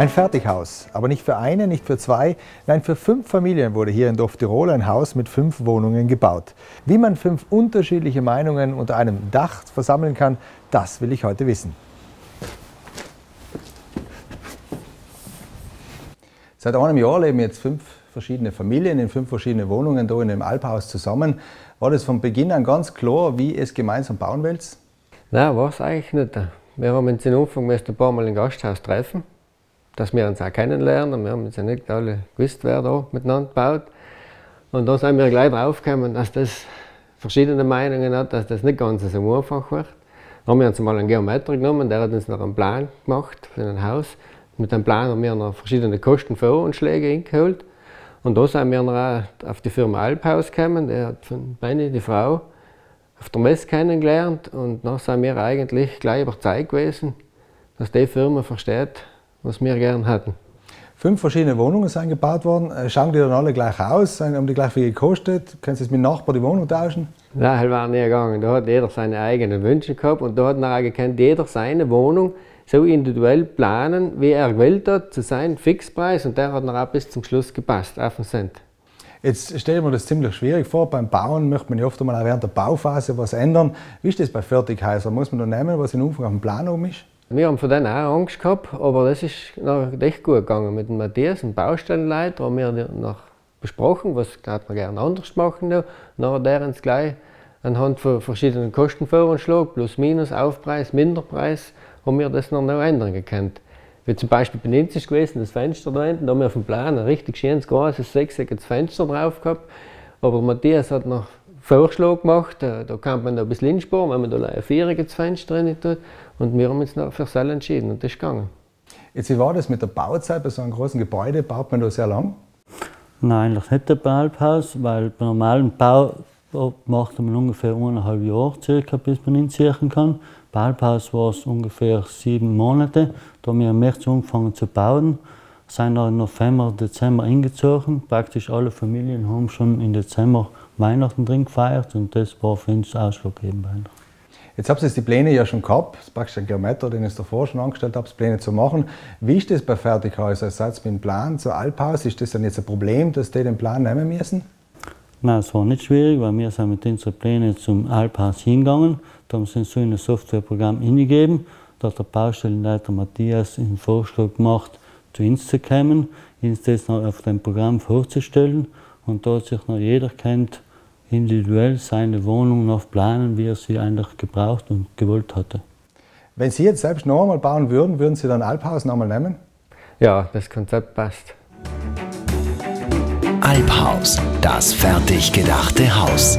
Ein Fertighaus, aber nicht für eine, nicht für zwei, nein, für fünf Familien wurde hier in Dorf Tirol ein Haus mit fünf Wohnungen gebaut. Wie man fünf unterschiedliche Meinungen unter einem Dach versammeln kann, das will ich heute wissen. Seit einem Jahr leben jetzt fünf verschiedene Familien in fünf verschiedene Wohnungen da in dem Alphaus zusammen. War das von Beginn an ganz klar, wie es gemeinsam bauen willst? Nein, war es eigentlich nicht. Wir haben uns in Anfang ein paar Mal im Gasthaus treffen dass wir uns auch kennenlernen. Wir haben uns ja nicht alle gewusst, wer da miteinander baut. Und da sind wir gleich draufgekommen, dass das verschiedene Meinungen hat, dass das nicht ganz so einfach wird. Dann haben wir uns mal einen Geometer genommen, der hat uns noch einen Plan gemacht für ein Haus. Mit dem Plan haben wir noch verschiedene Kostenvoranschläge eingeholt. Und da sind wir noch auf die Firma Alphaus gekommen, der hat von Benny, die Frau, auf der Messe kennengelernt. Und dann sind wir eigentlich gleich überzeugt gewesen, dass die Firma versteht, was wir gerne hätten. Fünf verschiedene Wohnungen sind gebaut worden. Äh, schauen die dann alle gleich aus? Haben die gleich viel gekostet? Können Sie jetzt mit Nachbarn die Wohnung tauschen? Nein, das war nie gegangen. Da hat jeder seine eigenen Wünsche gehabt und da hat man auch gekannt, jeder seine Wohnung so individuell planen, wie er gewählt hat, zu seinem Fixpreis und der hat dann auch bis zum Schluss gepasst, auf den Cent. Jetzt stelle ich mir das ziemlich schwierig vor. Beim Bauen möchte man ja oft einmal während der Bauphase was ändern. Wie ist das bei Fertighäusern? Muss man da nehmen, was in Umfang auf dem Plan oben ist? Wir haben von denen auch Angst gehabt, aber das ist noch echt gut gegangen. Mit dem Matthias, dem Baustellenleiter, haben wir noch besprochen, was hat man gerne anders machen. Noch. Dann hat er uns gleich anhand von verschiedenen Kostenvoranschlag, plus minus, Aufpreis, Minderpreis, haben wir das noch, noch ändern gekannt. Wie zum Beispiel bei uns ist gewesen, das Fenster da hinten, da haben wir auf dem Plan ein richtig schönes, großes, sechseckiges Fenster drauf gehabt. Aber Matthias hat noch Vorschlag gemacht, da, da kann man noch ein bisschen insparen, wenn man da ein vierjähriges Fenster rein tut. Und wir haben uns noch für Sell entschieden und das ist gegangen. Jetzt, wie war das mit der Bauzeit bei so einem großen Gebäude? Baut man da sehr lang? Nein, eigentlich nicht der Alphaus, weil bei normalem Bau macht man ungefähr eineinhalb Jahre circa, bis man ihn ziehen kann. Bei Alphaus war es ungefähr sieben Monate. Da haben wir im März angefangen zu bauen, sind dann im November, Dezember eingezogen. Praktisch alle Familien haben schon im Dezember Weihnachten drin gefeiert und das war für uns ausschlaggebend. Jetzt habt ihr die Pläne ja schon gehabt, das ist praktisch ein Geometer, den ich davor schon angestellt habe, Pläne zu machen. Wie ist das bei Fertighäusern? Seid ihr mit dem Plan zur Alphaus? Ist das dann jetzt ein Problem, dass die den Plan nehmen müssen? Nein, es war nicht schwierig, weil wir sind mit unseren Plänen zum Alphaus hingegangen. Da haben sie so ein Softwareprogramm hingegeben. Da hat der Baustellenleiter Matthias einen Vorschlag gemacht, zu uns zu kommen, uns das noch auf dem Programm vorzustellen. Und da hat sich noch jeder kennt, individuell seine Wohnung noch planen, wie er sie eigentlich gebraucht und gewollt hatte. Wenn Sie jetzt selbst noch einmal bauen würden, würden Sie dann Alphaus noch einmal nehmen? Ja, das Konzept passt. Alphaus, das fertig gedachte Haus.